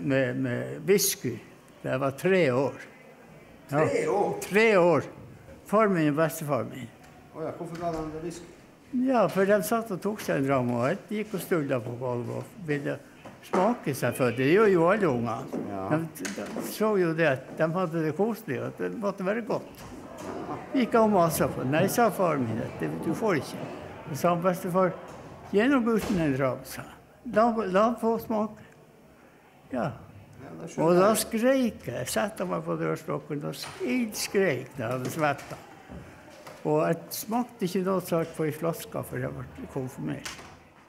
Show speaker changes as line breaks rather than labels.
med, med whisky da jeg var tre år. Ja,
Tre år?
tre år. Far min og bestefar min.
Å ja, hvorfor ga de deg whisky?
Ja, for de satt og tok seg en dram, jeg gikk og stulla på gulvet og ville smake selvfølgelig. Det gjør jo alle ungene.
Ja.
De, de så jo det at de hadde det koselig, og at det måtte være godt. Gikk jeg og masa på. Nei, sa far min, det, du får ikke. Så sa han bestefar, nå gutten en dram, sa han de, de får smak. Ja.
Ja, da
Og
skjønner
satte man på dörrstocken og skrek när jeg hadde Och Og smakade inte något noe salt på i flaska för jag var konfirmerad.